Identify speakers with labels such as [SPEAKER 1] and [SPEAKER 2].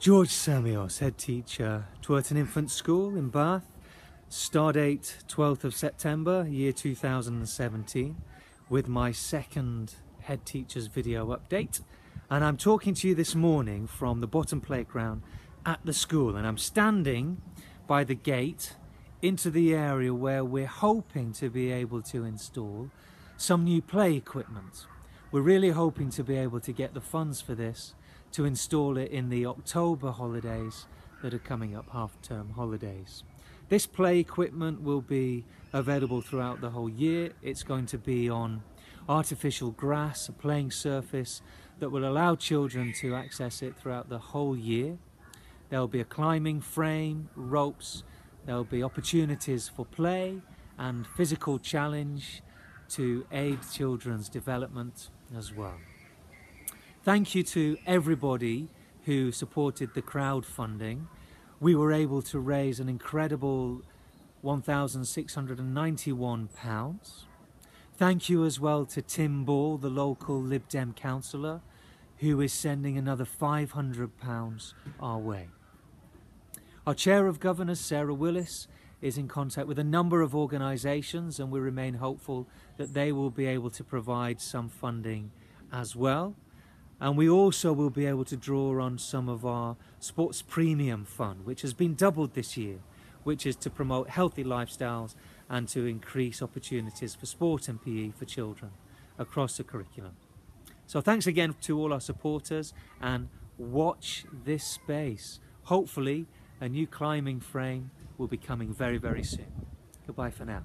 [SPEAKER 1] George Samios, head teacher, Twerton Infant School in Bath. Stardate 12th of September, year 2017, with my second head teacher's video update. And I'm talking to you this morning from the bottom playground at the school. And I'm standing by the gate into the area where we're hoping to be able to install some new play equipment. We're really hoping to be able to get the funds for this to install it in the October holidays that are coming up, half-term holidays. This play equipment will be available throughout the whole year. It's going to be on artificial grass, a playing surface that will allow children to access it throughout the whole year. There will be a climbing frame, ropes, there will be opportunities for play and physical challenge to aid children's development as well. Thank you to everybody who supported the crowdfunding. We were able to raise an incredible £1,691. Thank you as well to Tim Ball, the local Lib Dem councillor, who is sending another £500 our way. Our Chair of Governors, Sarah Willis, is in contact with a number of organisations and we remain hopeful that they will be able to provide some funding as well. And we also will be able to draw on some of our Sports Premium Fund, which has been doubled this year, which is to promote healthy lifestyles and to increase opportunities for sport and PE for children across the curriculum. So thanks again to all our supporters and watch this space. Hopefully a new climbing frame will be coming very, very soon. Goodbye for now.